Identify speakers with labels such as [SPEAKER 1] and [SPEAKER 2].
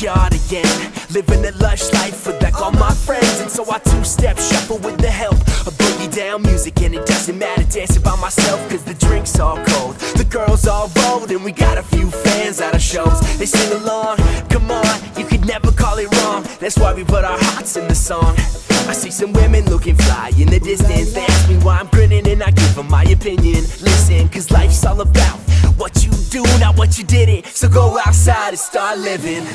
[SPEAKER 1] yard again. Living a lush life with all my friends. And so I two-step shuffle with the help of boogie down music. And it doesn't matter dancing by myself cause the drink's all cold. The girls all rolled and we got a few fans at our shows. They sing along, come on, you could never call it wrong. That's why we put our hearts in the song. I see some women looking fly in the distance. They ask me why I'm grinning and I give them my opinion. Listen, cause life's all about what you do, not what you didn't So go outside and start living